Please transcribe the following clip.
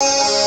Thank